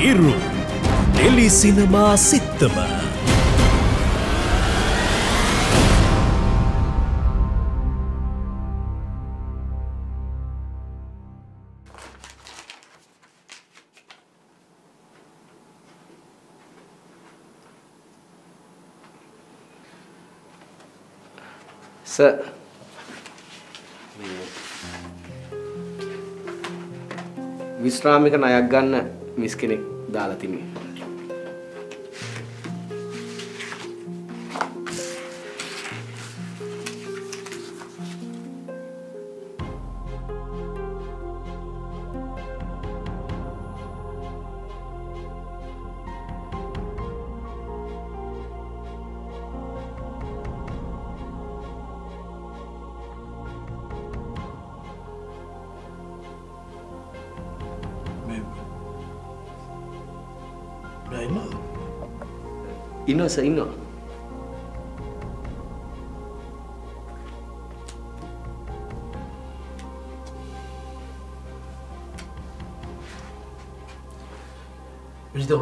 හිරු tele සිනමා සිත්තම ස විශ්‍රාමික ණයක් ගන්න miss කෙනෙක් දාලා තිනේ. ඉන්නවා සර් ඉන්නවා. Where's the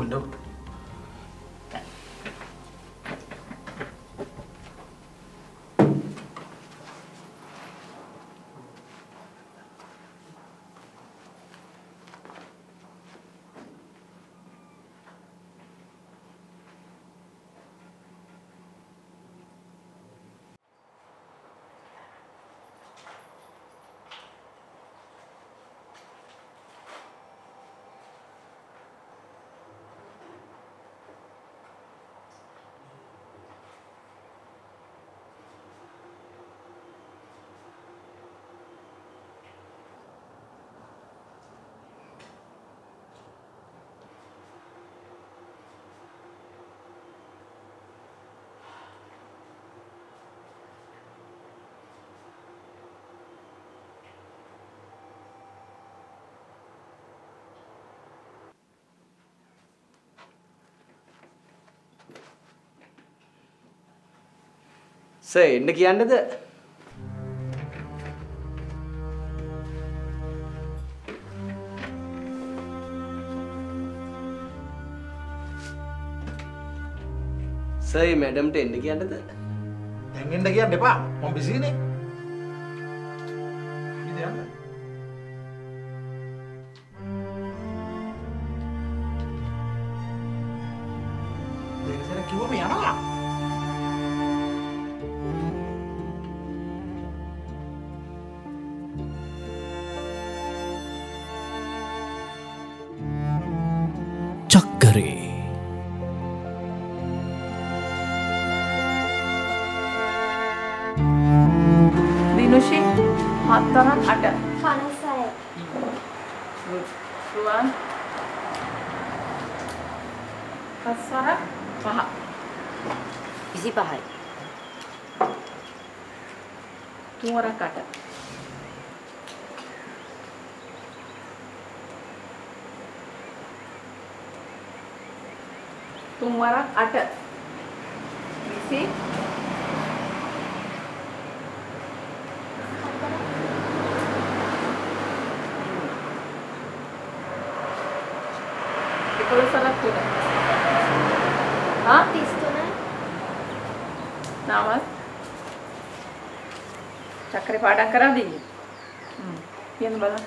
සර් එන්න කියන්නද? සර් මැඩම්ට එන්න කියන්නද? දැන් එන්න කියන්න එපා. මම බිසිනේ. පස්වරක් පහ විසි පහයි තුන්වරක් අට තුන්වරක් අට විසි එකොළොසරක් තුන හා තිස්තුනයි නාමල් චක්‍රේ පාඩම් කරන් දෙන්නේ. හ්ම්. කියන්න බලන්න.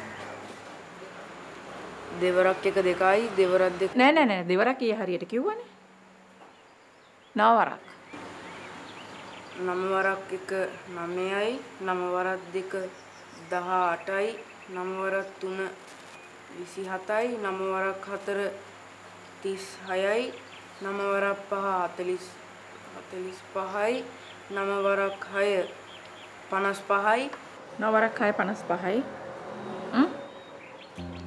දෙවරක් එක දෙකයි දෙවරක් දෙක. නෑ නෑ නෑ. දෙවරක් ඊයේ හරියට කිව්වනේ. නවවරක්. නමවරක් එක නමයයි නමවරක් දෙක දහ අටයි නමවරක් තුන විසි හතයි නමවරක් හතර තිස් හයයි නමවරක් පහ හතලිස් හතලිස් පහයි නමවරක් හය පනස් පහයි නවවරක් 6 55යි හ්ම්?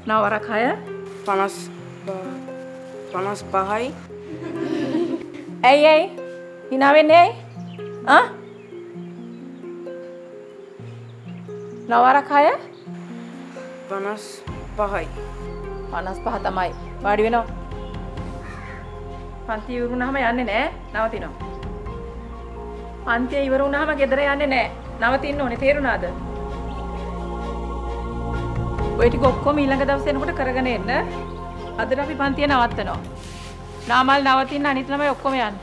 නවවරක් 6 පනස් පනස් පහයි ඇයි ඇයි? hina වෙන්නේ ඇයි? නවවරක් 6 පනස් පහයි 55 තමයි. වාඩි වෙනවා. පන්ති ඉවර වුණාම යන්නේ නෑ. නවතිනවා. පන්තිය ඉවර වුණාම ගෙදර යන්නේ නෑ නවතින්න ඕනේ තේරුණාද ඔය ටික ඔක්කොම ඊළඟ දවසේ එනකොට කරගෙන එන්න අදට අපි පන්තිය නවත්තනවා. නාමල් නවතින්න අනිත් ළමයි ඔක්කොම යන්න.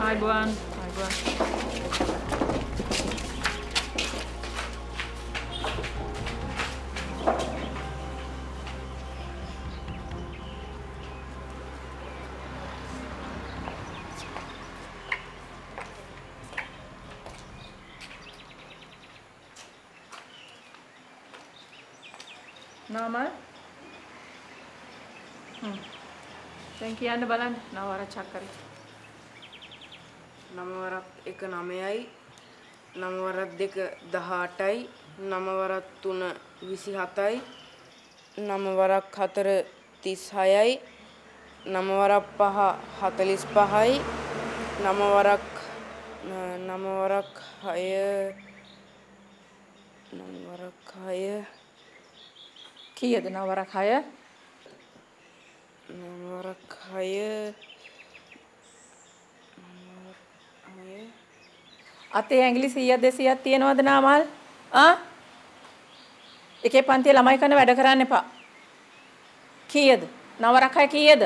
ආයිබෝන්. ආයිබෝන්. නාමල් හ්ම්. දැන් කියන්න බලන්න. නව ආරක්ෂා කරේ. නමවරක් එක නමයයි නමවරක් දෙක දහඅටයි නමවරක් තුන විසිහතයි. නමවරක් හතර තිස්හයයි. නමවරක් පහ හතලිස් පහයි නමවරක් නමවරක් හය නමවරක් හය. කීයද නවරක් 6 නමවරක් හය හය අතේ ඇඟිලි 100ක් 200ක් තියෙනවද නාමල් ආ එකේ පන්තියේ ළමයි කන වැඩ කරන්න එපා කීයද නවරක් 6 කීයද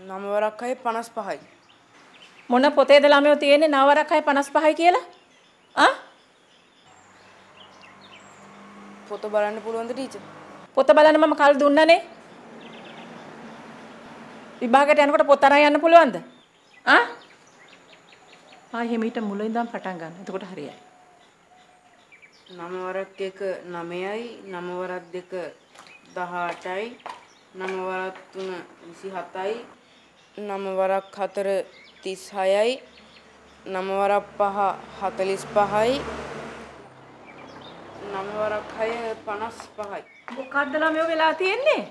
නමවරක් හය පනස් පහයි මොන පොතේද ළමයෝ තියෙන්නේ නවරක් 6 55යි කියලා ආ පොත බලන්න පුළුවන්ද ටීචර් පොත බලන්න මම කල් දුන්නනේ විභාගයට යනකොට පොත අරන් යන්න පුළුවන්ද? ආ? ආ හිමීට මුල ඉඳන් පටන් ගන්න. එතකොට හරියයි. නමවරක් එක නමයයි නමවරක් දෙක දහඅටයි නමවරක් තුන විසිහතයි නමවරක් හතර තිස්හයයි නමවරක් පහ හතලිස් පහයි නමවරක් හය පනස් පහයි මොකක්ද ළමයෝ වෙලා තියෙන්නේ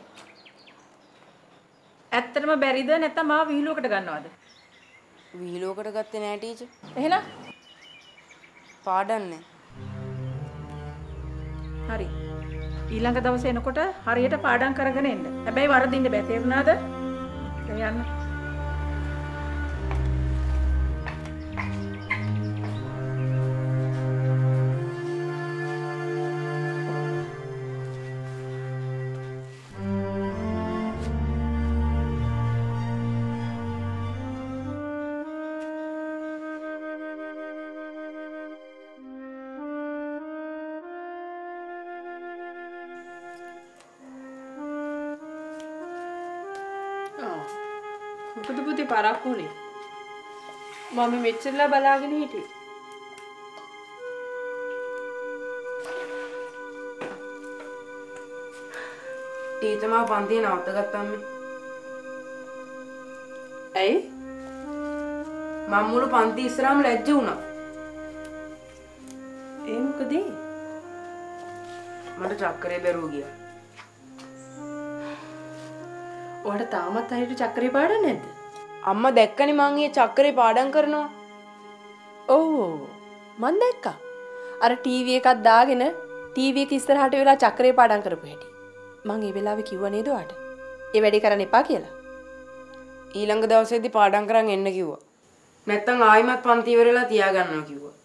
ඇත්තටම බැරිද නැත්නම් මාව විහිළුවකට ගන්නවද? විහිලෝකට ගත්තේ නෑ ටීචර්. එහෙනම්? පාඩම් නෑ. හරි. ඊළඟ දවසේ එනකොට හරියට පාඩම් කරගෙන එන්න. හැබැයි වරදින්න බෑ. තේරුණාද? යන්න පරක් වුණේ. මම මෙච්චරලා බලාගෙන හිටියේ. ටීචර් මාව පන්තියේ නවත්ත ගත්තම්මේ ඇයි? මම මුළු පන්ති ඉස්සරහම ලැජ්ජ වුණා. ඒ මොකද? මට චක්කරේ බැරුව ගියා. ඔයාලට තාමත් හරියට චක්‍රේ පාඩම් නැද්ද අම්මා දැක්කනේ මං ඊයේ චක්කරේ පාඩම් කරනවා ඔව් මන් දැක්කා. අර ටීවී එකක් දාගෙන ටීවී එක ඉස්සරහට වෙලා චක්‍රේ පාඩම් කරපු හැටි. මං ඒ වෙලාවේ කිව්වා නේද ඔයාට? ඒ වැඩේ කරන්න එපා කියලා. ඊළඟ දවසේදී පාඩම් කරන් එන්න කිව්වා නැත්තම් ආයිමත් පන්ති ඉවරලා තියාගන්නවා කිව්වා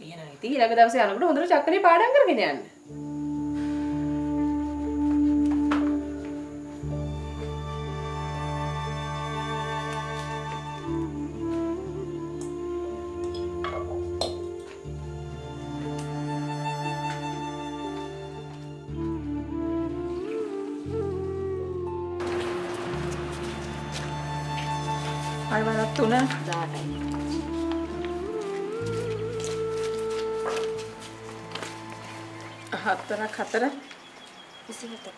එහෙනම් ඉතින් ඊළඟ දවසේ යනකොට හොඳට චක්‍රේ පාඩම් කරගෙන යන්න. අයවරක් තුන 18යි. හතරක් හතර 27.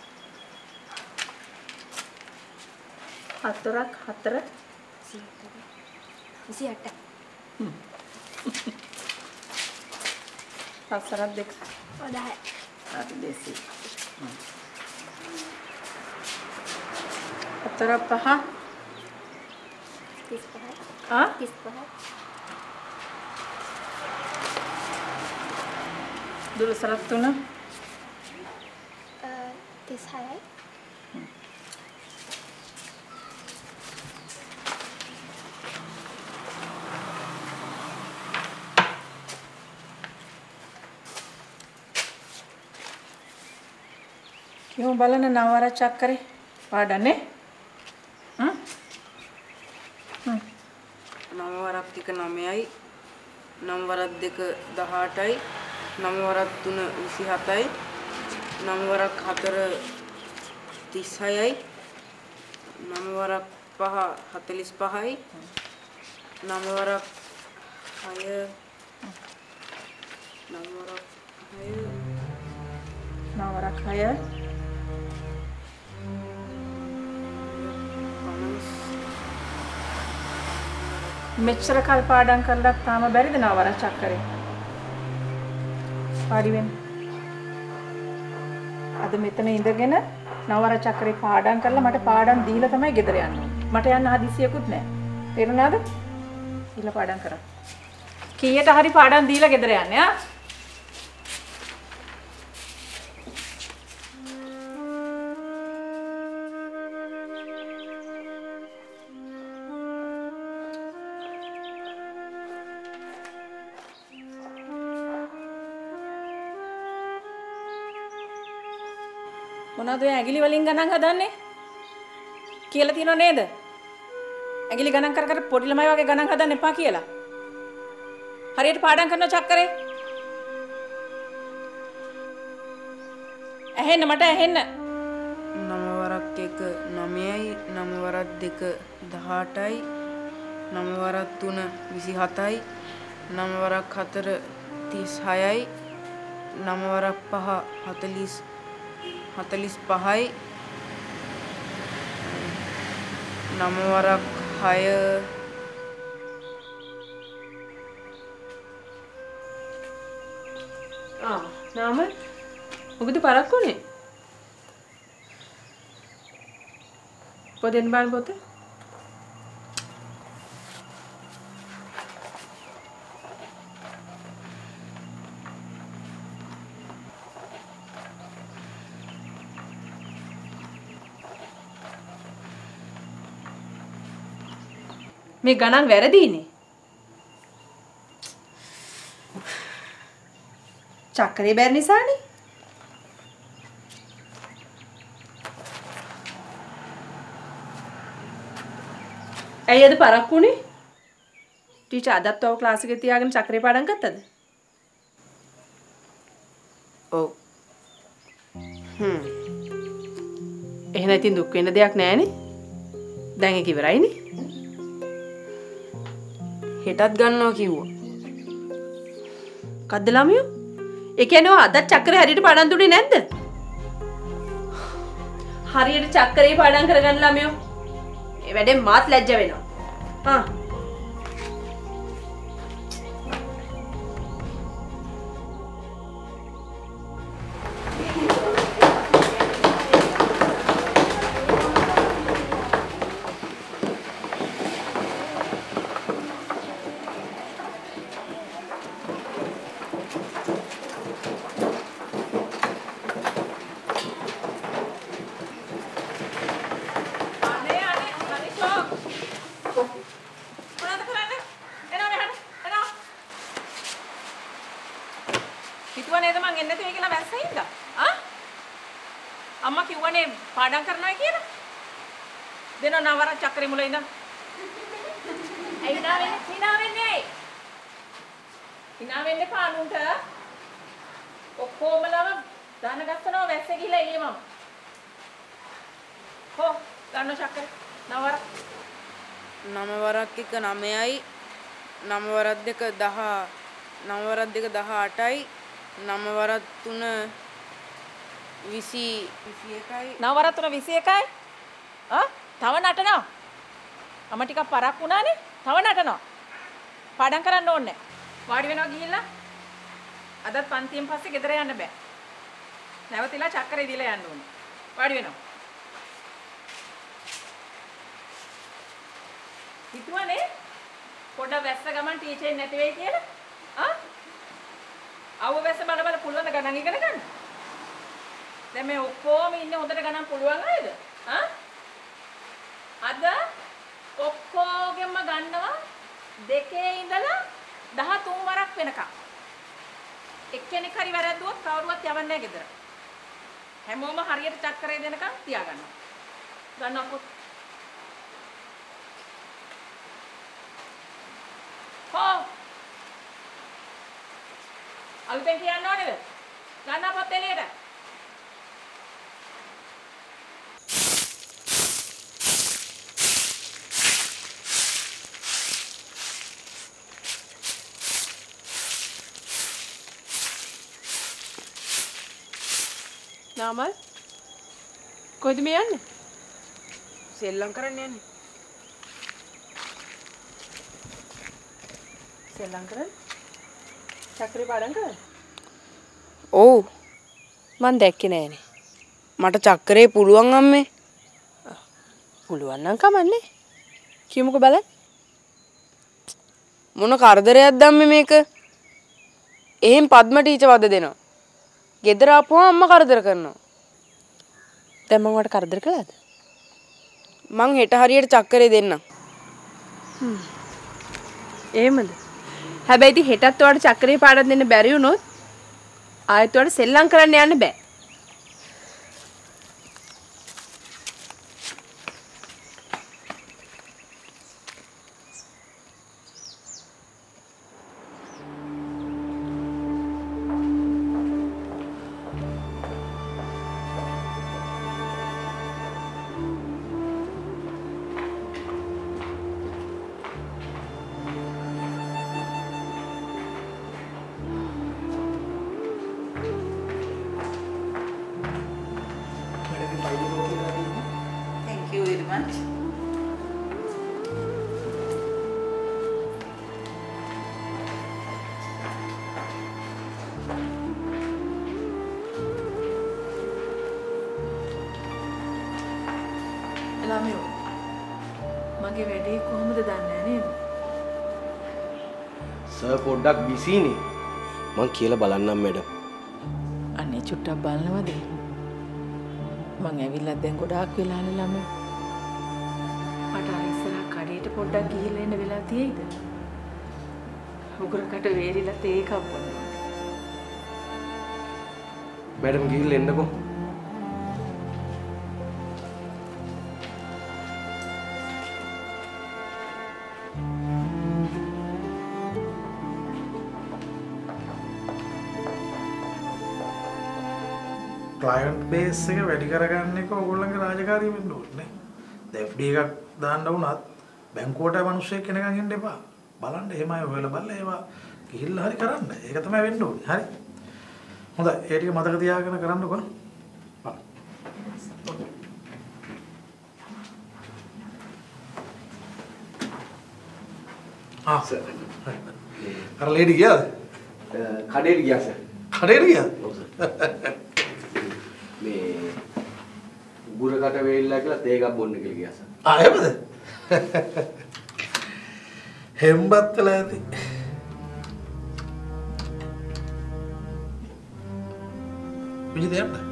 හතරක් හතර 28. හතරක් දෙක 10යි. හරි දෙසි හතරක් පහ 35යි. ආ 35යි. දුලසරක් තුන 36යි. කියමු බලන්න නවවර චක්කරේ පාඩන්නේ. හ්ම් නම වරක් එක 9යි නම වරක් දෙක 18යි නම වරක් තුන 27යි නම වරක් හතර 36යි නම වරක් පහ 45යි නම වරක් 6 නම වරක් 6 නවවරක් මෙච්චර කල් පාඩම් කරලත් තාම බැරිද නවවර චක්කරේ? හරි වෙන්න. අද මෙතන ඉඳගෙන නවවර චක්කරේ පාඩම් කරලා මට පාඩම් දීලා තමයි ගෙදර යන්න ඕනේ. මට යන්න හදිසියකුත් නැහැ. තේරුණාද? ඊළ පාඩම් කරා. කීයට හරි පාඩම් දීලා ගෙදර යන්නේ ආ? මොනවද ඔය ඇඟිලි වලින් ගණන් හදන්නේ? කියලා තියෙනව නේද? ඇඟිලි ගණන් කර කර පොඩි ළමයි වගේ ගණන් හදන්න එපා කියලා. හරියට පාඩම් කරන චක්කරේ. ඇහෙන්න මට ඇහෙන්න. නම වරක් එක 9යි නම වරක් දෙක 18යි නම වරක් තුන 27යි නම වරක් හතර 36යි නම වරක් පහ 40 45යි නම වරක් 6 ආ නාම? මොකද පරක්කුනේ? පොදෙන් බාන පොත මේ ගණන් වැරදීනේ. චක්කරේ බැරි නිසානේ. ඇයි අද පරක්කුනේ ටීචර් අදත් ඔව් ක්ලාස් එකේ තියාගෙන චක්‍රේ පාඩම් ගත්තද? ඔව්. හ්ම්. එහෙනම් ඉතින් දුක් වෙන්න දෙයක් නැහැනේ. දැන් ඒක ඉවරයිනේ හෙටත් ගන්නවා කිව්වා. කද්ද ළමයෝ? ඒ කියන්නේ ඔය අදත් චක්‍රේ හරියට පාඩම් දුන්නේ නැද්ද? හරියට චක්‍රේ පාඩම් කරගන්න ළමයෝ. ඒ වැඩෙන් මාත් ලැජ්ජ වෙනවා. ආ පාඩම් කරනවා කියලා. දෙනවා නවර චක්‍රේ මුල ඉඳන්. ඇයි hina වෙන්නේ? hina වෙන්නේ ඇයි? hina වෙන්න එපා අනුන්ට. ඔක්කොමලව දානගස්සනවා වැස්ස ගිහිලා එළිය මම. හෝ ගන්න චක්‍රේ. නවර. නම වරක් එක 9යි. නම වරක් දෙක 10. නම වරක් දෙක 18යි. නම වරක් 3 විසි නවරත්තුන විසි එකයි තව නටනවා? අම ටිකක් පරක් වුණානේ. තව නටනවා. පාඩම් කරන්න ඕනේ. වාඩි වෙනවා ගිහිල්ලා. අදත් පන්තියෙන් පස්සේ ගෙදර යන්න බෑ. නැවතිලා චක්කරේ දීලා යන්න ඕනේ. වාඩි වෙනවා. හිතුවනේ පොඩ වැස්ස ගමන් ටීචර් නැති වෙයි කියලා. ආ අවු වැස්ස බල බල පුළුවන් ගණන් ඉගෙන ගන්න? දැන් මේ ඔක්කොම ඉන්නේ හොඳට ගණන් පුළුවන් අයද? ආ? අද ඔක්කොගෙම ගන්නවා දෙකේ ඉඳලා 13 වරක් වෙනකම්. එක්කෙනෙක් හරි වැරද්දුවොත් කවුරුවත් යවන්නේ නැහැ ගෙදර. හැමෝම හරියට චක්කරේ දෙනකන් තියාගන්න. ගන්න පොත්. හෝ. අලුතෙන් කියන්න ඕනේද? ගන්න පොත් එළියට. නාමල් කොයිද මේ යන්නේ? සෙල්ලම් කරන්න යන්නේ. සෙල්ලම් කරන්නේ? චක්‍රේ පාඩම් කරන්නේ? ඔව් මං දැක්කේ නෑනේ. මට චක්කරේ පුළුවන් අම්මේ. පුළුවන් නම් කමන්නේ. කියමුකෝ බලන්න. මොන කරදරයක්ද අම්මේ මේක? එහෙන් පද්ම ටීචර් වද දෙනවා. ගෙදර ආපුවම අම්මා කරදර කරනවා. දැන් මම වට කරදර කළාද? මං හෙට හරියට චක්කරේ දෙන්නම්. එහෙමද? හැබැයි ඉතින් හෙටත් ඔයාලට චක්‍රේ පාඩම් දෙන්න බැරි වුණොත් ආයෙත් ඔයාලට සෙල්ලම් කරන්න යන්න බෑ. මගේ වැඩේ කොහොමද දන්නේ නේද? සර් පොඩ්ඩක් බිසීනේ. මං කියලා බලන්නම් මැඩම්. අනේ චුට්ටක් බලනවද? මං ඇවිල්ලා දැන් ගොඩාක් වෙලානේ ළමයෝ. මට අර ඉස්සරහ කඩේට පොඩ්ඩක් ගිහිල්ලා එන්න වෙලා තියෙයිද? උගරකට වේරිලා තේ එකක් බොනවා. මැඩම් ගිහිල්ලා එන්නකෝ. බේස් එක වැඩි කරගන්න එක ඕගොල්ලන්ගේ රාජකාරිය වෙන්න ඕනේ. දැන් FD එකක් දාන්න වුණත් බැංකුවට මිනිස්සෙක් කෙනකන් එන්න එපා. බලන්න එහෙම අය හොයලා බලලා ඒවා ගිහිල්ලා හරි කරන්න. ඒක තමයි වෙන්න ඕනේ. හරි. හොඳයි. ඒ ටික මතක තියාගෙන කරන්නකෝ. ආ සර්. අර ලේඩි ගියාද? කඩේට ගියා සර්. කඩේට ගියාද? ඔව් සර්. මේ උගුරකට වේලිලා කියලා තේ එකක් බොන්න කියලා ගියා සර්. ආ එහෙමද? හෙම්බත් වෙලා ඇති. විජිත යන්න.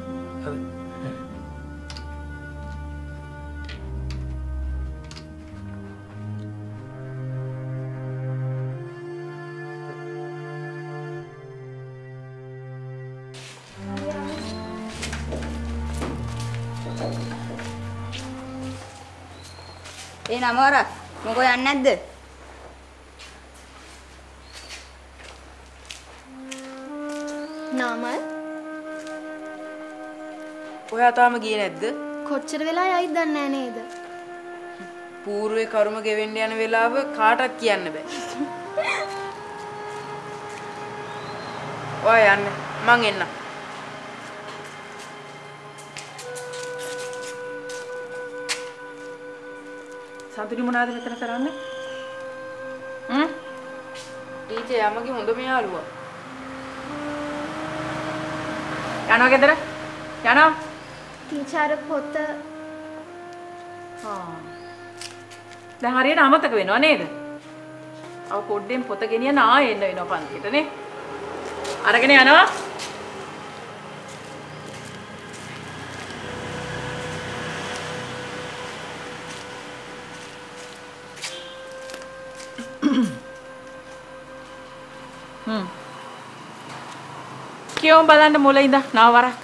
ඒ නමවර මොකෝ යන්නේ නැද්ද? නාමල් ඔයා තාම ගියේ නැද්ද? කොච්චර වෙලා යයිද දන්නේ නැහැ නේද? పూర్වේ කර්ම ගෙවෙන්න යන වෙලාව කාටවත් කියන්න බෑ. ඔයා යන්න. මං එන්නම්. සතුටි මොනවද මෙතන කරන්නේ? හ්ම්? ටීචර් යමගේ හොඳම යාළුවා. යනවා ගෙදර? යනවා? ටීචර් පොත ආ. දැන් හරියට අමතක වෙනව නේද? අව පොඩ්ඩෙන් පොත ගෙනියන ආයෙ එන්න වෙනවා පන්තියට නේ. අරගෙන යනවා. හ්ම්. කියෝ බලන්න මුල ඉඳන්. නව වරක්.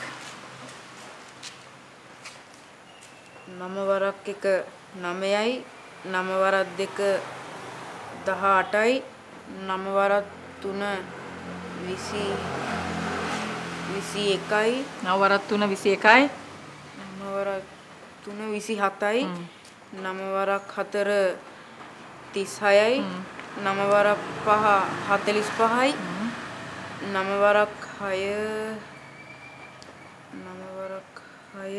නම වරක් එක 9යි නම වරක් දෙක 18යි නම වරක් තුන 20 21යි නවවරත් 3 21යි නවවරක් 3 27යි නවවරක් 4 36යි නමවරක් පහ හතලිස් පහයි. නමවරක් හය නමවරක් හය.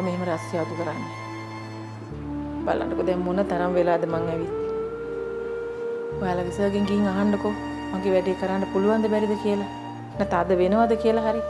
මාව මෙහෙම රස්සියාදු කරන්නේ? බලන්නකෝ දැන් මොන තරම් වෙලාද මං ඇවිත්. ඔයාලා විසර්ගෙන් ගිහින් අහන්නකෝ මගේ වැඩේ කරන්න පුළුවන්ද බැරිද කියලා. නැත්නම් අද වෙනවද කියලා හරි.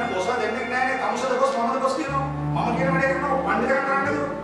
මෙතන බොස්ලා දෙන්නෙක් නෑනේ. තමුසද බොස් මමද බොස් කියනවා. මම කියන වැඩේ කරනවා. පණ්ඩිත කරන්න කරන්නද?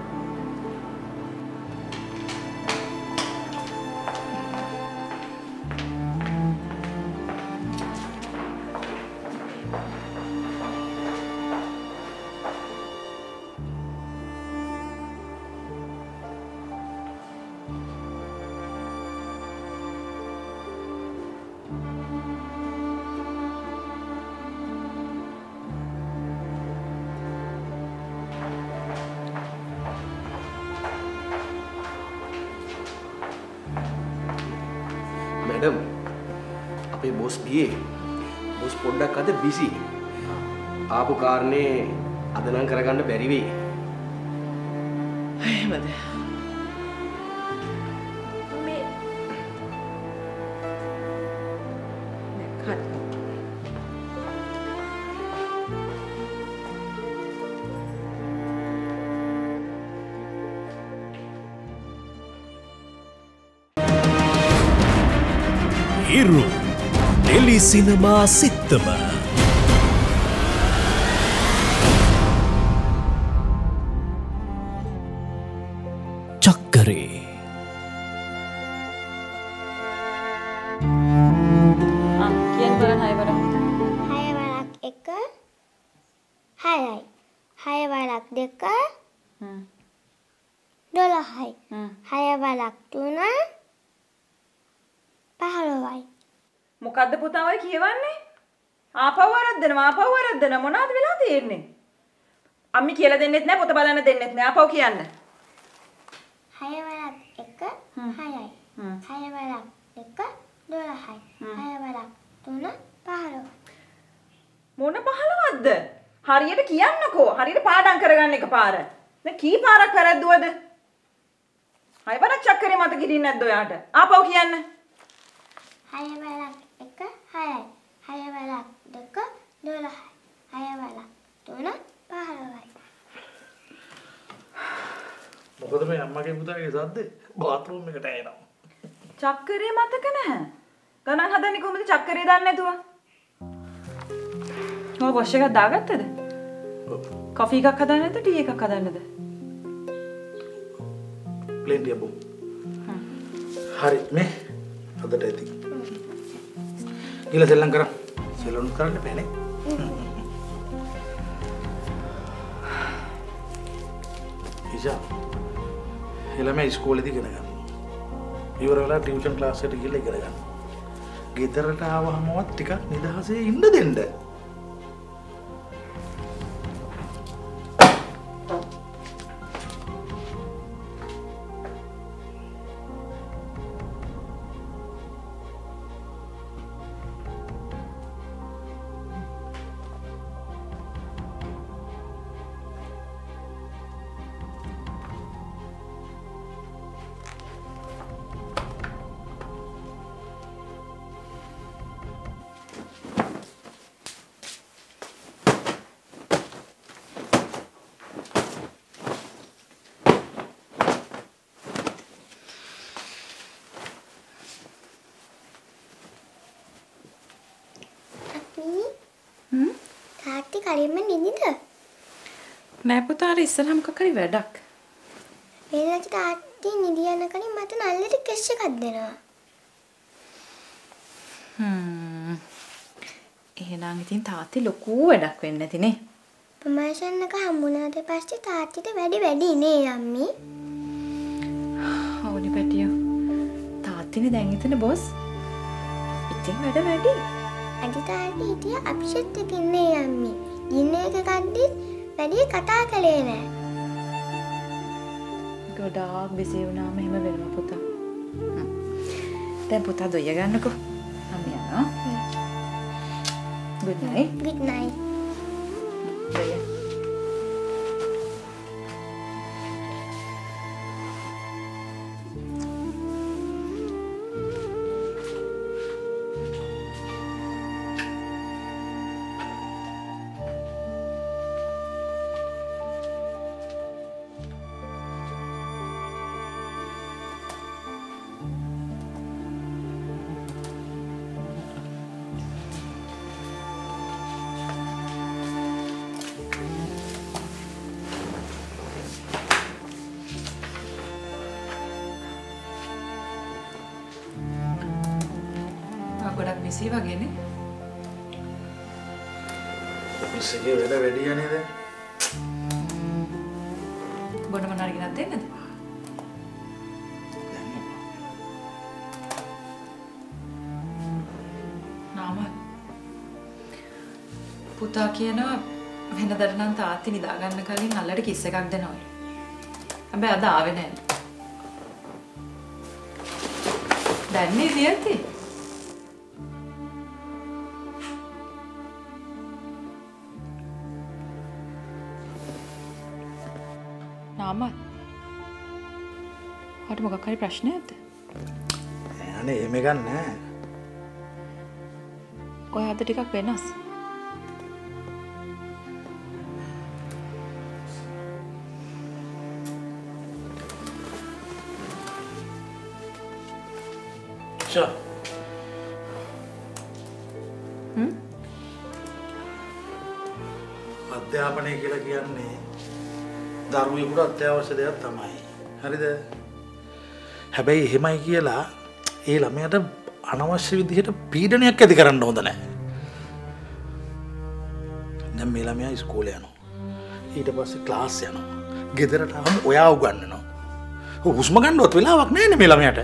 කාරණේ අද නම් කරගන්න බැරි වෙයි එහෙමද? මේ හරි. ඉරු ටෙලි සිනමා සිත්තම හයයි. හය වරක් දෙක. දොළහයි. හය වරක් තුන පහළොවයි. මොකද්ද පුතා ඔය කියවන්නේ? ආපහු වරද්දනවා ආපහු වරද්දනවා මොනවද වෙලා තියෙන්නේ? අම්මි කියලා දෙන්නෙත් නැහැ පොත බලන්න දෙන්නෙත් නැහැ ආපහු කියන්න. හය වරක් එක හයයි. හය වරක් දෙක දොළහයි. හය වරක් තුන පහළොවයි. මොන පහලවද්ද? හරියට කියන්නකෝ. හරියට පාඩම් කරගන්න එකපාර. දැන් කී පාරක් වැරද්දුවද? හය වරක් චක්කරේ මත ගිරින් නැද්ද ඔයාට? ආපහු කියන්න. හය වරක් එක හයයි. හය වරක් දෙක දොළහයි. හය වරක් තුන පහළොවයි. මොකද මේ අම්මගේ පුතාගේ සද්දේ බාත්රූම් එකට එනවා. චක්කරේ මතක නැහැ. ගණන් හදන්නේ කොහොමද චක්කරේ දන්නේ නැතුව? ඔය වොෂ් එකක් දාගත්තද? කොෆි එකක් හදන්නද ටී එකක් හදන්නද? ප්ලේන්ටි අබෝ. හරි මේ අදට ඇති. ගිහලා සෙල්ලම් කරා. සෙල්ලම් කරන්න බෑනේ. ඉෂා. එළම ඉස්කෝලේදී ඉගෙන ගන්න. ඉවර වෙලා ටියුෂන් ක්ලාස් එකට ගිහලා ඉගෙන ගන්න. ගෙදරට ආවමවත් ටිකක් නිදහසේ ඉන්න දෙන්න. කලින්ම නිදිද? නෑ පුතා අර ඉස්සරහ මොකක් හරි වැඩක්. වේලට තාත්ති නිදි යන කලින් මට නල්ලට කෙස් එකක් දෙනවා. හ්ම්. එහෙනම් ඉතින් තාත්ති ලොකු වැඩක් වෙන්න ඇතිනේ. ප්‍රමෝෂන් එක හම්බුණාට පස්සේ තාත්තිට වැඩි වැඩි නේ අම්මි. ඕනි පැටියෝ. තාත්තිනේ දැන් එතන බොස්. ඉතින් වැඩ වැඩි. තාත්ති හිටිය අප්සෙට් එකකින් නේ අම්මි. ගින්න එක ගද්දි වැඩි කතා කළේ නෑ. ගොඩාක් බිසි වුණාම එහෙම වෙනවා පුතා. දැන් පුතා දොය ගන්නකෝ. මම යනවා. good night. good night. Busy වගේනේ. Office එකේ වැඩ යන්නේ දැන්. බොන්න මොනාරි ගෙනත් දෙන්නද? නාම පුතා කියනවා වෙනදට නම් තාත්ති නිදා ගන්න කලින් අල්ලට කිස් එකක් දෙනවලු. හැබැයි අද ආවේ නැහැ. දැන් නේ මොකක් හරි ප්‍රශ්නයක්ද? නෑනේ එහෙම ගන්න නෑ. ඔය අද ටිකක් වෙනස්. අධ්‍යාපනය කියලා කියන්නේ දරුවෙකුට අත්‍යවශ්‍ය දෙයක් තමයි. හරිද? හැබැයි එහෙමයි කියලා ඒ ළමයට අනවශ්‍ය විදිහට පීඩනයක් ඇති කරන්න හොඳ නැහැ. දැන් මේ ළමයා ඉස්කෝලේ යනවා. ඊට පස්සේ ක්ලාස් යනවා. ගෙදරට ආවම ඔයා උගන්වනවා. හුස්ම ගන්නවත් වෙලාවක් නැහැ මේ ළමයාට.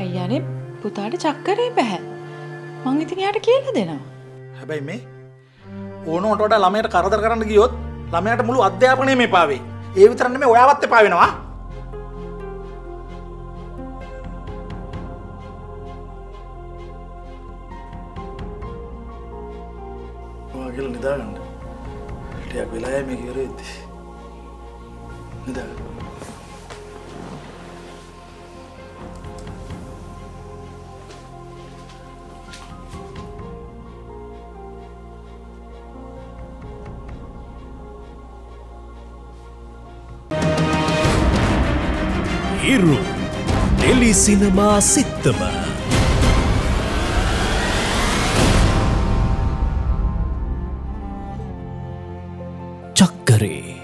ඇයි අනේ පුතාට චක්කරේ බෑ. මං ඉතින් එයාට කියලා දෙනවා. හැබැයි මේ ඕනෝට වඩා ළමයට කරදර කරන්න ගියොත් ළමයට මුළු අධ්‍යාපනය මේ පාවේ. ඒ විතරක් නෙමෙයි ඔයාවත් එපා වෙනවා. ඔයා කියලා නිදාගන්න. ටිකක් වෙලා යයි මේක ඉවර වෙද්දි. නිදාගන්න. සිනමා සිත්තම චක්කරේ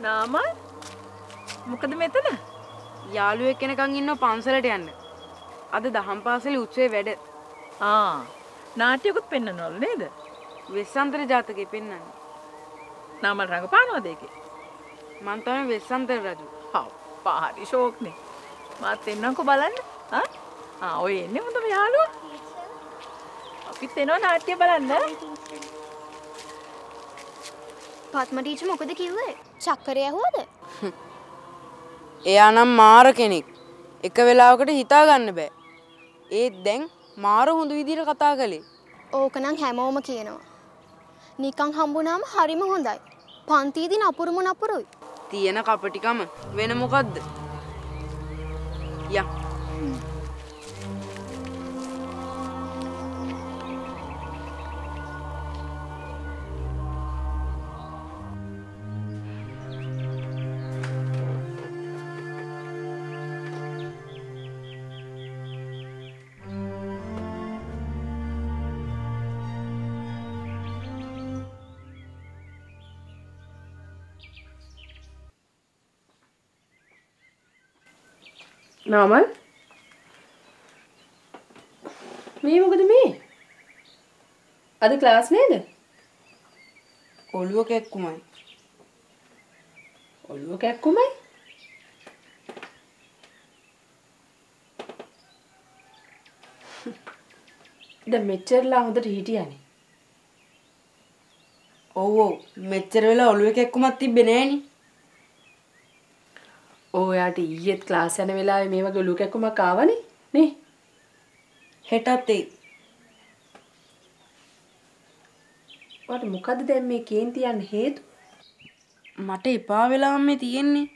නාමල් මොකද මෙතන? යාළුවෙක් කෙනකන් ඉන්න පන්සලට යන්න. අද දහම් පාසලේ උත්සවේ වැඩ ආ නාට්‍යකුත් පෙන්වනවලු නේද? වෙස්සන්තර ජාතකේ පෙන්වන්නේ. නාමල් රඟපානවද ඒකේ? මං තමයි වෙස්සන්තර රජු. හප්පා හරි ෂෝක්නේ. මාත් එන්නම්කෝ බලන්න. ආ ආ ඔය එන්නේ හොඳම යාළුවා. අපිත් එනවා නාට්‍ය බලන්න. පත්ම ටීචර් මොකද කිව්වේ? චක්කරය ඇහුවද? එයා නම් මාර කෙනෙක්. එක වෙලාවකට හිතා ගන්න බෑ. ඒත් දැන් මාර හොඳ විදිහට කතා කළේ. ඕකනම් හැමෝම කියනවා. නිකං හම්බුනාම හරිම හොඳයි. පන්තියේදී නපුරුම නපුරුයි. තියෙන කපටිකම වෙන මොකද්ද? යා. නාමල් මේ මොකද මේ? අද ක්ලාස් නේද? ඔළුව කැක්කුමයි. ඔළුව කැක්කුමයි? ද මෙච්චරලා හොඳට හිටියනේ. ඔව් ඔව්. මෙච්චර වෙලා ඔළුව කැක්කුමක් තිබ්බේ නෑනේ. ඔයාට ඊයේත් ක්ලාස් යන වෙලාවේ මේ වගේ ඔළුව කැක්කුමක් ආවනේ නේ හෙටත් එයි. ඔයාට මොකද්ද දැන් මේ කේන්ති යන්න හේතු මට එපා වෙලා මේ තියෙන්නේ.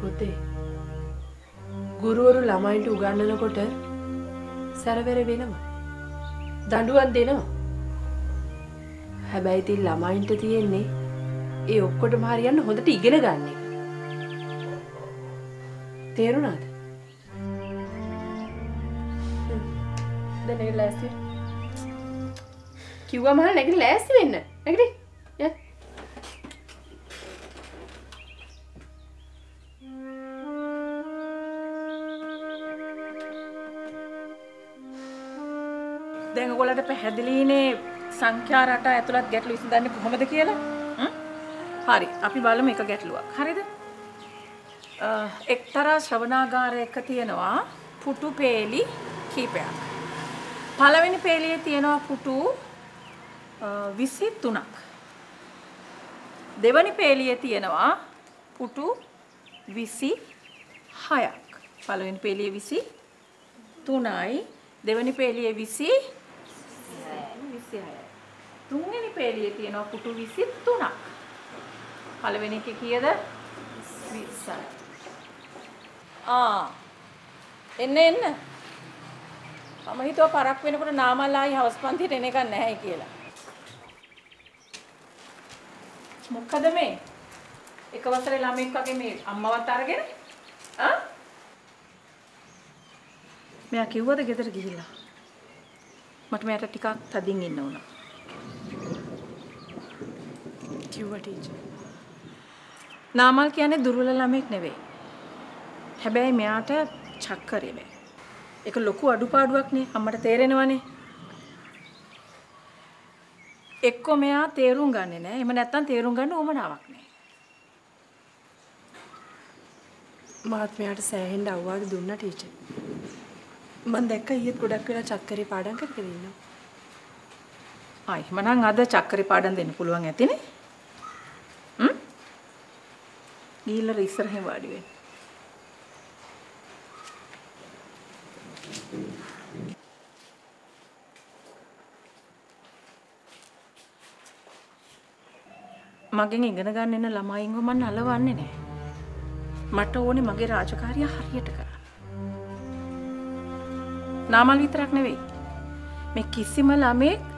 පුතේ ගුරුවරු ළමයින්ට උගන්වනකොට සැරවැර වෙනවා. දඬුවම් දෙනවා. හැබැයි ඉතින් ළමයින්ට තියෙන්නේ ඒ ඔක්කොටම හරියන්න හොඳට ඉගෙන ගන්න එක. තේරුණාද? දැන් නැගිට ලෑස්ති වෙන්න. කිව්වම නැගිට ලෑස්ති වෙන්න. නැගිට. යා. දැන් ඔයගොල්ලන්ට පැහැදිලිනේ සංඛ්‍යා රට ඇතුළත් ගැටලු විසඳන්නේ කොහොමද කියලා? හ්ම්? හරි. අපි බලමු එක ගැටලුවක්. හරිද? අ, එක්තරා ශ්‍රවණාගාරයක තියෙනවා පුටු පේලි කීපයක්. පළවෙනි පේලියේ තියෙනවා පුටු අ, 23ක්. දෙවැනි පේලියේ තියෙනවා පුටු 26ක්. පළවෙනි පේලියේ 23යි දෙවැනි පේලියේ 20 26යි. තුන්වෙනි පේලියේ තියෙනවා පුටු 23ක්. පළවෙනි එකේ කීයද? 20යි. ආ. එන්න එන්න. මම හිතුවා පරක් වෙනකොට නාමල්ලායි හවස් පන්තියට එන එකක් නැහැ කියලා. මොකද මේ? එක වසරේ ළමෙක් වගේ මේ අම්මවත් අරගෙන ආ? මෙයා කිව්වද ගෙදර ගිහිල්ලා? මට මෙයාට ටිකක් තදින් ඉන්න උනා. කිව්වා ටීචර්. නාමල් කියන්නේ දුර්වල ළමෙක් නෙවෙයි. හැබැයි මෙයාට චක්කරේ බෑ. ඒක ලොකු අඩුපාඩුවක් නේ අම්මට තේරෙනවනේ. එක්ක මෙයා තේරුම් ගන්නෙ නෑ. එහෙම නැත්නම් තේරුම් ගන්න උවමනාවක් නෑ. මාත් මෙයාට සෑහෙන්න අවවාද දුන්නා ටීචර්. මම දැක්ක ඊයේත් ගොඩක් වෙලා චක්කරේ පාඩම් කරගෙන ඉන්නවා. ආ එහෙමනම් අද චක්කරේ පාඩම් දෙන්න පුළුවන් ඇතිනේ. හ්ම්? ගිහිල්ලා ඉස්සරහින් වාඩි වෙන්න. මගෙන් ඉගෙන ගන්න එන ළමයින්ව මම නලවන්නේ නැහැ. මට ඕනේ මගේ රාජකාරිය හරියට කරන්න. නාමල් විතරක් නෙවෙයි. මේ කිසිම ළමෙක්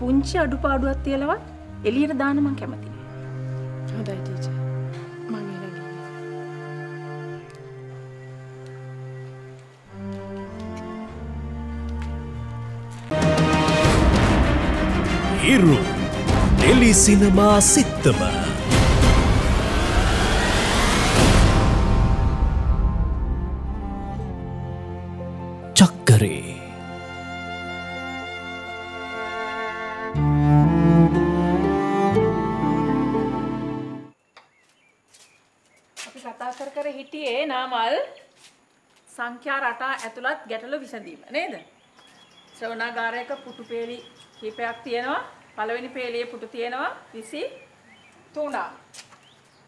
පුංචි අඩුපාඩුවක් තියලවත් එළියට දාන්න මං කැමති නෑ. හොඳයි ටීචර්. හිරු ටෙලි සිනමා සිත්තම චක්කරේ අපි කතා කර කර හිටියේ නාමල් සංඛ්‍යා රටා ඇතුළත් ගැටලු විසඳීම නේද? ශ්‍රවණාගාරයක පුටු පේලි කීපයක් තියෙනවා. පළවෙනි පේලියේ පුටු තියෙනවා 23ක්.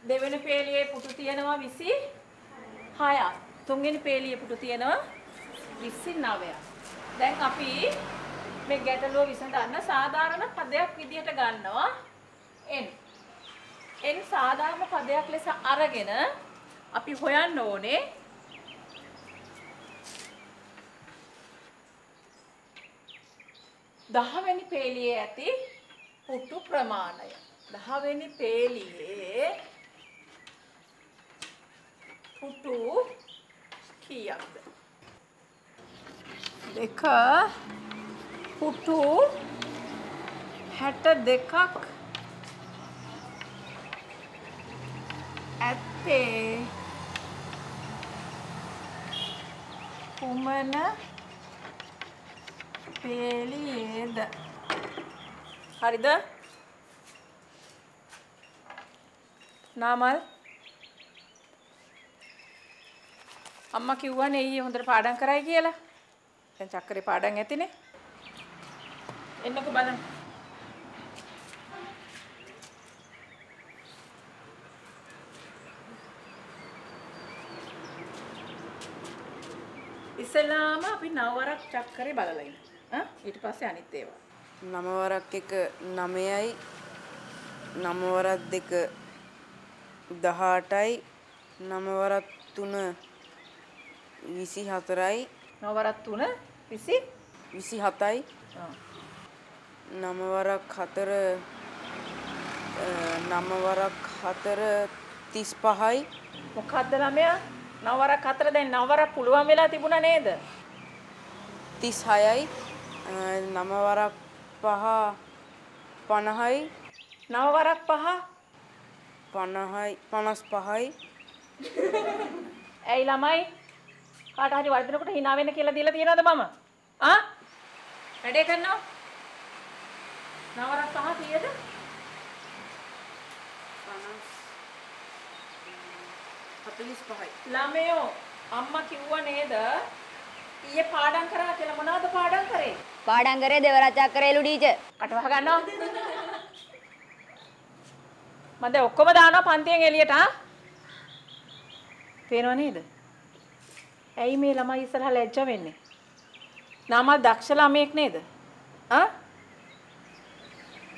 දෙවෙනි පේලියේ පුටු තියෙනවා 26ක්. තුන්වෙනි පේලියේ පුටු තියෙනවා 29ක්. දැන් අපි මේ ගැටලුව විසඳන්න සාධාරණ පදයක් විදිහට ගන්නවා n. n සාධාරණ පදයක් ලෙස අරගෙන අපි හොයන්න ඕනේ දහවෙනි පේලියේ ඇති පුටු ප්‍රමාණය. දහවෙනි පේලියේ පුටු කීයක්ද? දෙක පුටු 62ක් ඇත්තේ කුමන පේලියේද? හරිද? නාමල්? අම්මා කිව්වනේ ඊයේ හොඳට පාඩම් කරයි කියලා. දැන් චක්කරේ පාඩම් ඇතිනේ. එන්නකෝ බලන්න. ඉස්සෙල්ලාම අපි නවවරක් චක්කරේ බලලා ඉන්න. ආ ඊට පස්සේ අනිත් ඒවා. නමවරක් එක නමයයි නමවරක් දෙක දහටයි නමවරක් තුන විසි හතරයි නවවරක් 3 20 විසි හතයි. නමවරක් හතර නමවරක් හතර තිස් පහයි මොකද්ද ළමයා? නවවරක් 4 දැන් නවවරක් පුළුවන් වෙලා තිබුණා නේද? තිස් හයයි නමවරක් පහ පණහයි නවවරක් 5 පණහයි පනස් පහයි ඇයි ළමයි? කාට හරි වර්ධනකොට hina වෙන්න කියලා දීලා තියනවද මම? ආ? වැඩේ කරනවා? නවවරක් 5 කීයද? හතලිස් පහයි ළමයෝ අම්මා කිව්වා නේද? ඊයේ පාඩම් කරා කියලා මොනවද පාඩම් කරේ? පාඩම් කරේ දෙවරච්චක් කරේලු ටීචර්. කටවහ ගන්නවා. මම දැන් ඔක්කොම දානවා පන්තියෙන් එළියට ආ. පේනව නේද? ඇයි මේ ළමයි ඉස්සරහා ලැජ්ජ වෙන්නේ? නාමල් දක්ෂ ළමයෙක් නේද? ආ?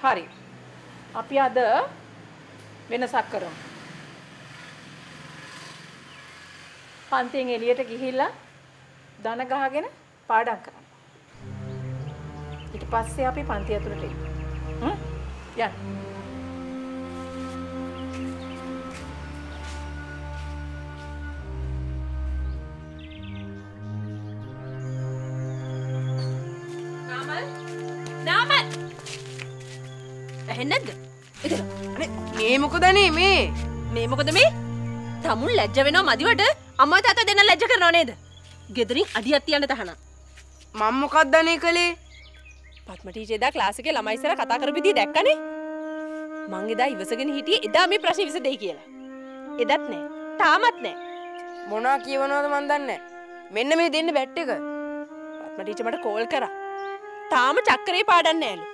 හරි. අපි අද වෙනසක් කරමු. පන්තියෙන් එළියට ගිහිල්ලා දන ගහගෙන පාඩම් කරන්න. ඊට පස්සේ අපි පන්ති ඇතුළට එමු. හ්ම්? යන්න. නාමල් නාමල් ඇහෙන්නේ නැද්ද? එතන. අනේ මේ මොකදනේ මේ මේ මොකද මේ? තමුන් ලැජ්ජ වෙනවා මදිවට අම්මයි තාත්තා දෙන්න ලැජ්ජ කරනව නේද? ගෙදරින් අඩියක් තියන්න තහනම්. මම මොකක්දනේ කළේ පත්ම ටීචර් එදා ක්ලාස් එකේ ළමයි ඉස්සර කතා කරපු විදිය දැක්කනේ. මං එදා ඉවසගෙන හිටියේ එදා මේ ප්‍රශ්නේ විසඳෙයි කියලා. එදත් නෑ. තාමත් නෑ. මොනා කියවනවද මන් දන්නේ මෙන්න මේ දෙන්න බැට් එක පත්ම ටීචර් මට කෝල් කරා. තාම චක්කරේ පාඩම් නෑලු.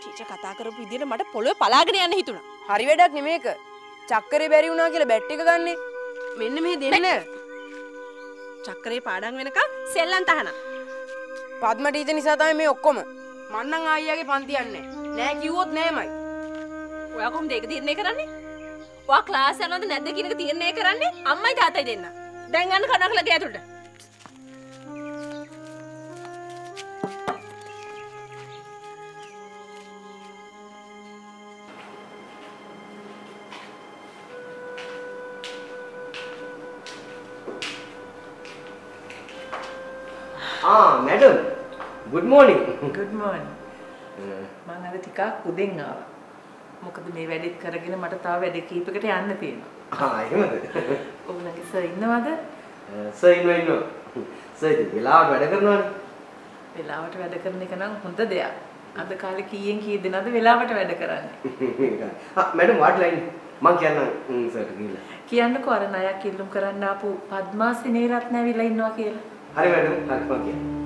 ටීචර් කතා කරපු විදියට මට පොළොවේ පලාගෙන යන්න හිතුණා. හරි වැඩක් නෙමේක චක්කරේ බැරි වුණා කියලා බැට් එක ගන්නෙ මෙන්න මේ දෙන්න චක්කරේ පාඩම් වෙනකම් සෙල්ලම් තහනම්. පද්ම ටීචර් නිසා තමයි මේ ඔක්කොම මන්නම් ආයියාගේ පන්ති යන්නේ නෑ කිව්වොත් නෑමයි ඔයා කොහොමද ඒක තීරණය කරන්නේ? ඔයා ක්ලාස් යනවද නැද්ද කියන එක තීරණය කරන්නේ අම්මයි තාත්තයි දෙන්න. දැන් යන්න කනකල ගේ ඇතුළට. ගුඩ් මෝනිින් good morning. මම අද ටිකක් උදෙන් ආවා. මොකද මේ වැඩේත් කරගෙන මට තව වැඩ කීපයකට යන්න තියෙනවා. ආ එහෙමද ඔයගොල්ලන්ගේ සර් ඉන්නවද? සර් ඉන්නවා ඉන්නවා සර් වෙලාවට වැඩ කරනවානේ වෙලාවට වැඩ කරන එක නම් හොඳ දෙයක්. අද කාලේ කීයෙන් කී දෙනාද වෙලාවට වැඩ කරන්නේ? ආ මැඩම් වාඩිලා ඉන්න මං කියන්නම් සර්ට ගිහිල්ලා කියන්නකෝ අර ණයක් ඉල්ලුම් කරන්න ආපු පද්මා සිනේරත්න ඇවිල්ලා ඉන්නවා කියලා. හරි මැඩම් හරි මං කියන්නම්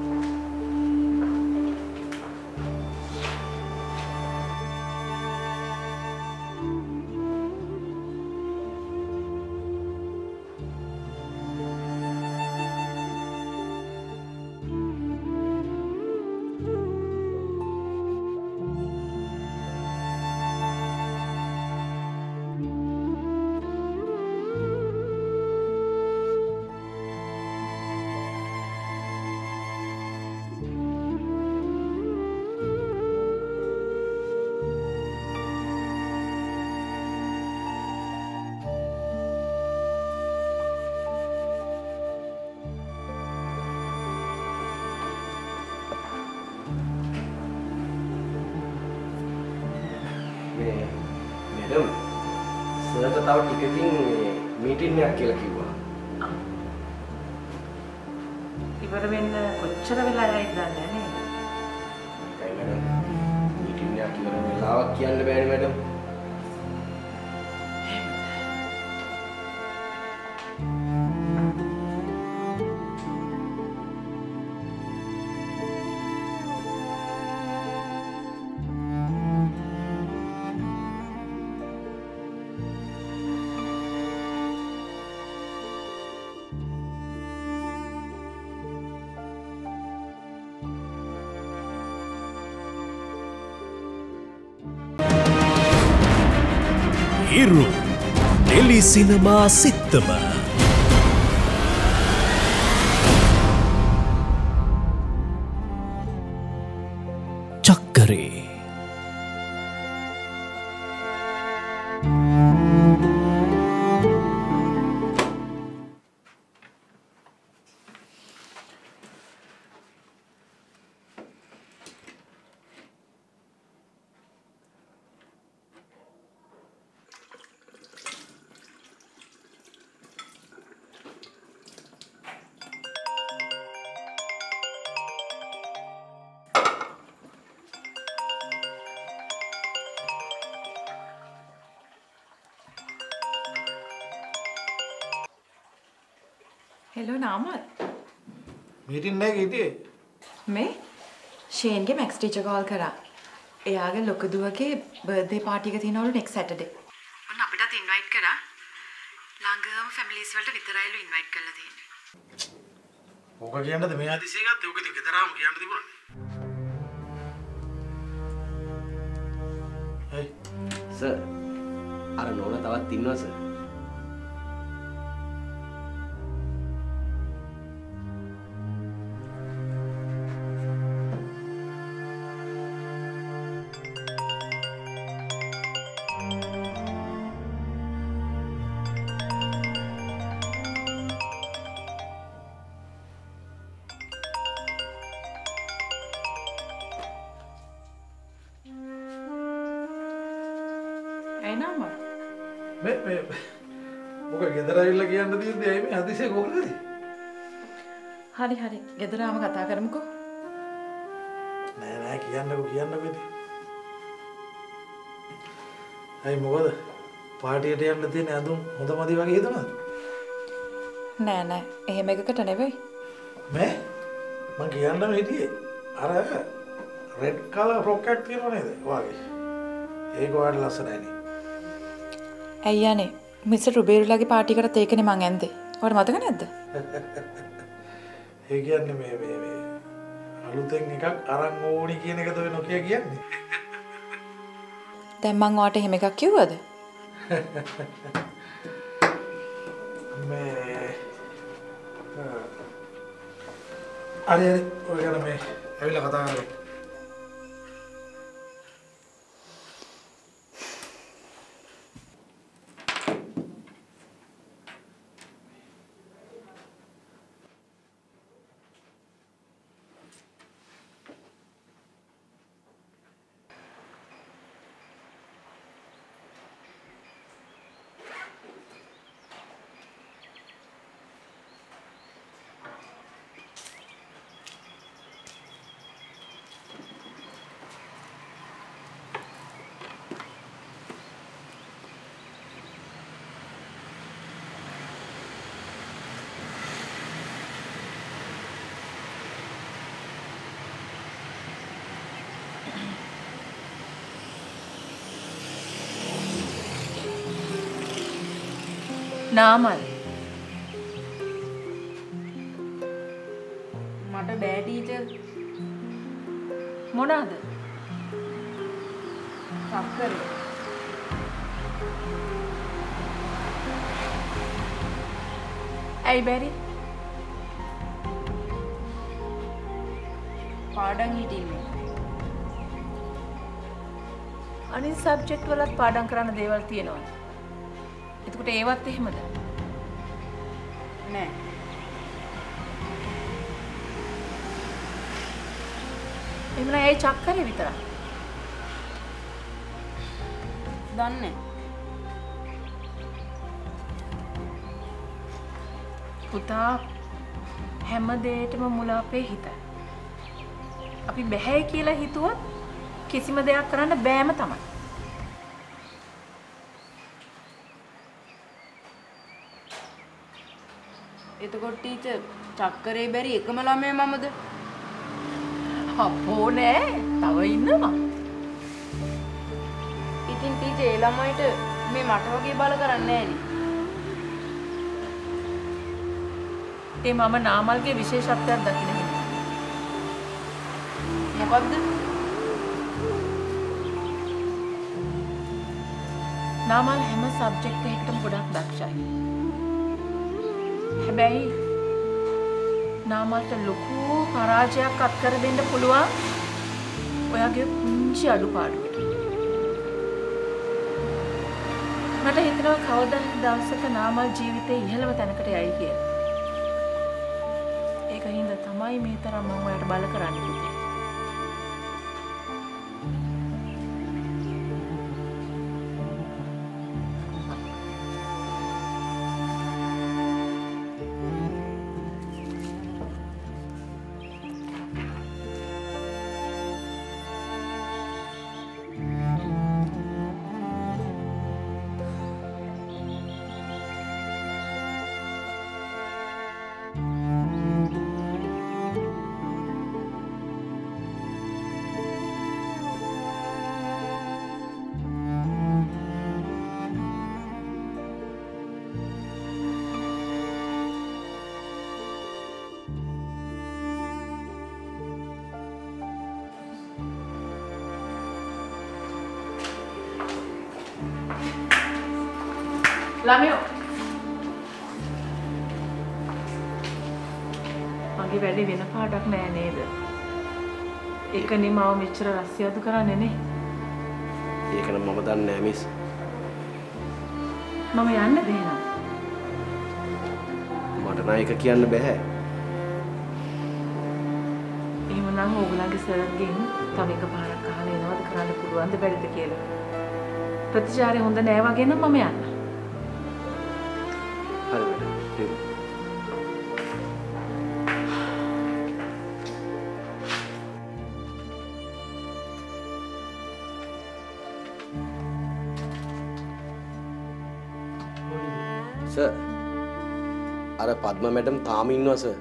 හිරු ටෙලි සිනමා සිත්තම මීටින් එක හිටියේ මේ ෂේන්ගේ මැක්ස් ටීචර් කෝල් කරා. එයාගේ ලොකු දුවගේ බර්ත්ඩේ පාටි එක තියෙනවලු නෙක්ස්ට් සැටර්ඩේ. ඔන්න අපිටත් ඉන්වයිට් කරා. ළඟම ෆැමිලිස් වලට විතරයිලු ඉන්වයිට් කරලා තියෙන්නේ. ඕක කියන්නද මේ අතිසිය ගත්තේ ඕක ඉතින් ගෙදරාම කියන්න තිබුණා හයි සර් අර නෝන තවත් ඉන්නවා සර් ඇයි නාමත්? මේ මේ ඕක ගෙදර ඇවිල්ලා කියන්න තියෙන්නේ ඇයි මේ අතිසිය කොහොමද හරි හරි. ගෙදරාම කතා කරමුකෝ. නෑ නෑ කියන්නකෝ කියන්නකෝ ඉතින් ඇයි මොකද පාටියට යන්න තියෙන ඇඳුම් හොඳ මදි වගේ හිතනවද නෑ නෑ. එහෙම එකකට නෙවෙයි. මේ මං කියන්නම හිටියේ අර රෙඩ් කලර් එකක් තියෙනව නේද ඔයාගේ ඒක ඔයාලට ලස්සනයිනේ ඇයි යන්නේ? මිස්ටර් රුබේරුලාගේ පාටි කරත් ඒකනේ මං ඇන්දේ. ඔයාලට මතක නැද්ද? ඒ කියන්නේ මේ මේ අලුතෙන් එකක් අරන් ඕනි කියන එකද නොකිය කියන්නේ දැන් මං ඔයාට එහෙම එකක් කිව්වද? හරි ඔය ගැන මේ ඇවිල්ලා කතා කරමු නාමල් මට බෑ ටීචර් මොනවාද? සක්කරේ ඇයි බැරි? පාඩම් හිටින්නේ අනිත් සබ්ජෙක්ට් වලත් පාඩම් කරන්න දේවල් තියෙනවා. එතකොට ඒවත් එහෙමද? නෑ එහෙමනම් ඇයි චක්කරේ විතරක්? දන්නේ පුතා හැම දෙයකටම මුල අපේ හිතයි. අපි බැහැ කියලා හිතුවොත් කිසිම දෙයක් කරන්න බෑම තමයි. ටීචර් චක්කරේ බැරි එකම ළමයා මමද? අපෝ නෑ තව ඉන්නවා. ඉතින් ටීචර් ඒ ළමයිට මේ මට වගේ බල කරන්නේ නෑනේ. ඒ මම නාමල්ගේ විශේෂත්වයක් දකින්න. මොකද්ද? නාමල් හැම සබ්ජෙක්ට් එකකටම ගොඩක් දක්ෂයි. හැබැයි නාමල්ට ලොකු පරාජයක් අත්කර දෙන්න පුළුවන් ඔයාගේ පුංචි අඩුපාඩුවට. මට හිතෙනවා කවදා හරි දවසක නාමල් ජීවිතේ ඉහළම තැනකට යයි කියලා. ඒක හින්දා තමයි මේ තරම් මම ඔයාලට බල කරන්නේ පුතේ. මම මෙච්චර රස්සියදු කරන්නේ නේ. ඒක නම් මම දන්නේ නෑ මිස්. මම යන්න දෙන්නම්. මට නම් ඒක කියන්න බෑ. එහෙමනම් ඕගලන්ගේ සර්ගෙන් තව එක පාරක් අහලා එනවද කරන්න පුළුවන්ද බැරිද කියලා. ප්‍රතිචාරය හොඳ නෑ වගේ නම් මම යන්න. හරි වැඩ. අර පද්ම මැඩම් තාම ඉන්නවා සර්.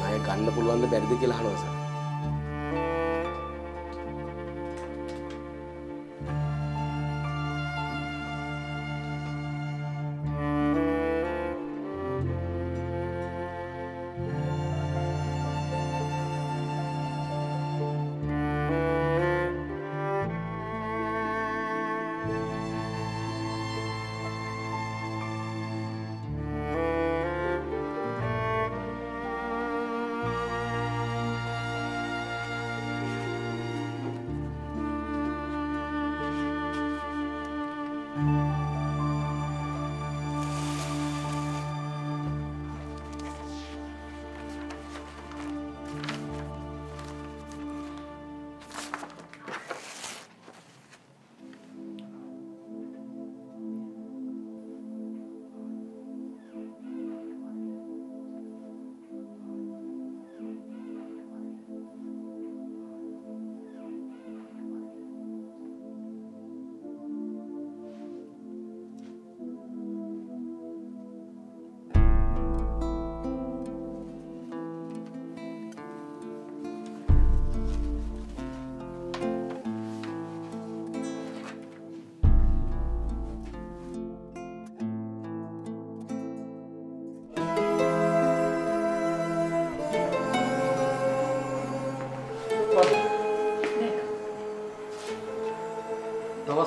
මේ ණය ගන්න පුළුවන්ද බැරිද කියලා අහනවා සර්.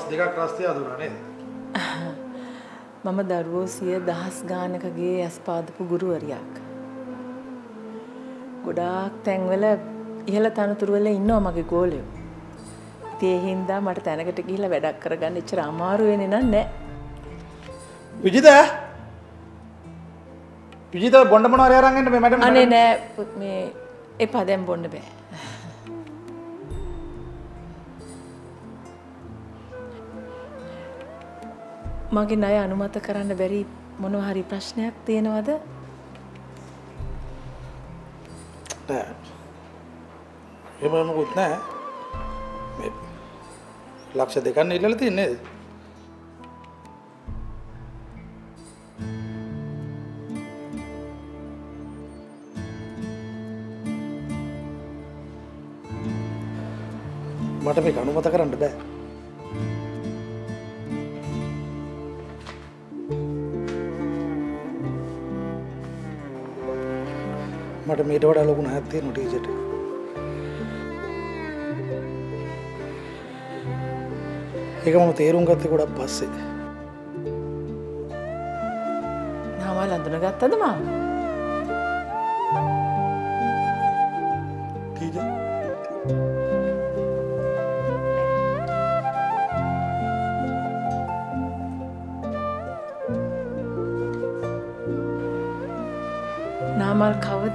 දවස් දෙකක් රස්තිය අදුනා නේද? මම දරුවෝ සිය දහස් ගානකගේ ඇස් පාදපු ගුරුවරියක්. ගොඩාක් තැන්වල ඉහළ තනතුරු වල ඉන්නවා මගේ ගෝලයෝ. ඉතින් ඒ හින්දා මට තැනකට ගිහිල්ලා වැඩක් කරගන්න එච්චර අමාරු වෙන්නේ නෑ. විජිත විජිත බොණ්ඩ මොනවාරි අරන් එන්න මේ මැඩම් අනේ නෑ මේ එපා දැන් බොන්න බෑ. මගේ ණය අනුමත කරන්න බැරි මොනවා හරි ප්‍රශ්නයක් තියෙනවද? නෑ. එම මුකුත් නෑ. මේ ලක්ෂ දෙකන්න ඉල්ලල තින්නේ මට මේ අනුමත කරන්න බෑ. මට මීට වඩා ලොකුණ හැත්තේ නොටීජට ඒක මම තේරුම් ගත්තේ ගොඩක් පස්සේ. නාමල් අඳුන ගත්තද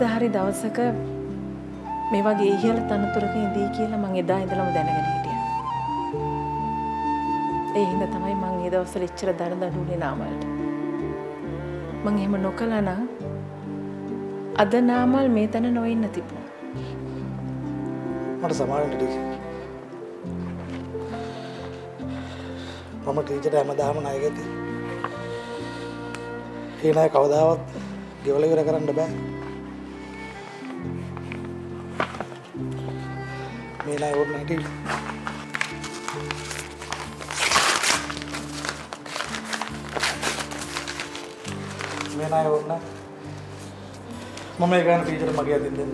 කවද හරි දවසක මේ වගේ ඉහළ තනතුරක ඉදී කියලා මං එදා ඉඳලම දැනගෙන හිටියා. ඒ හින්දා තමයි මං ඒ දවස්වල එච්චර දරදඬු උනේ නාමල්ට. මං එහෙම නොකළා නම් අද නාමල් මේ තැන නොඉන්න තිබුණා. මට සමාවෙන්ට ටීජ මම ටීචට හැමදාම ණයගැති ඒ ණය කවදාවත් ගෙවල ඉවර කරන්න බෑ මේ ණය ඕනේ නැහැ ටීච මේ ණය ඕනේ නැහැ. මම ඒ ගන්න ටීචර් මගේ අතින් දෙන්න